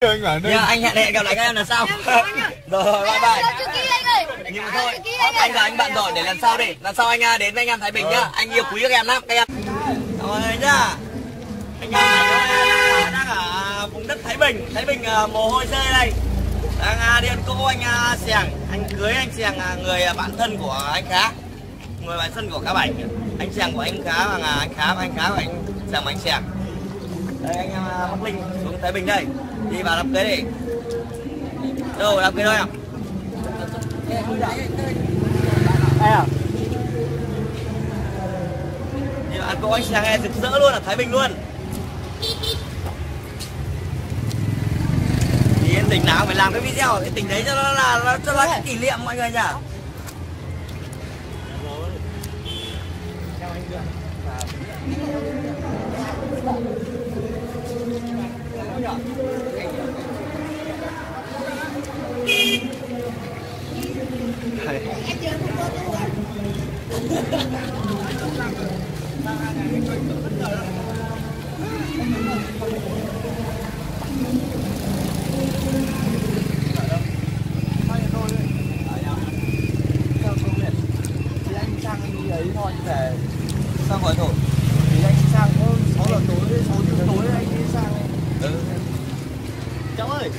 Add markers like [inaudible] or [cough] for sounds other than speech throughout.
anh bảo Nhờ, anh hẹn hẹn gặp lại các em lần sau. [laughs] Rồi bye bye. nhưng mà thôi. anh và anh bạn rồi để lần sau đi. Lần sau anh à, đến với anh em thái bình nhá. Anh yêu quý các em lắm các em. Rồi nhá. Anh em đang ở vùng đất thái bình. Thái bình à, mồ hôi rơi đây. Đang à, đi ăn cỗ anh sèng anh cưới anh sèng người bạn thân của anh khá. Người bạn thân của cá bảnh. Anh sèng của anh khá và anh khá và anh khá của anh sèng và anh sèng đây anh em bắc linh, xuống thái bình đây. Đi vào đám cưới đi. Đâu đám cưới đâu em đây à đi vào ăn cỗ, anh chàng nghe rực rỡ luôn ở thái bình luôn. Thì tỉnh nào phải làm cái video ở cái tỉnh đấy cho nó là, nó cho nó cái kỷ niệm mọi người nhỉ? Sao hỏi thổi thì anh sang có 6 giờ tối 6 giờ tối anh đi sang ừ cháu ơi.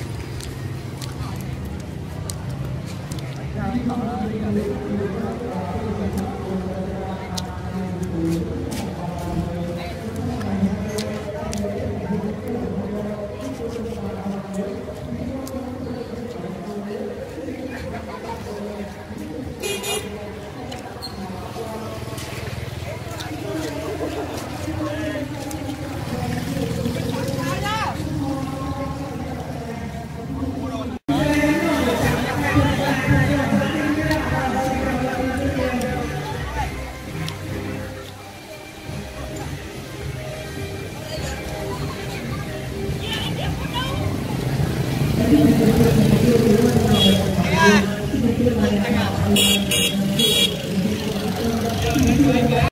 はあ。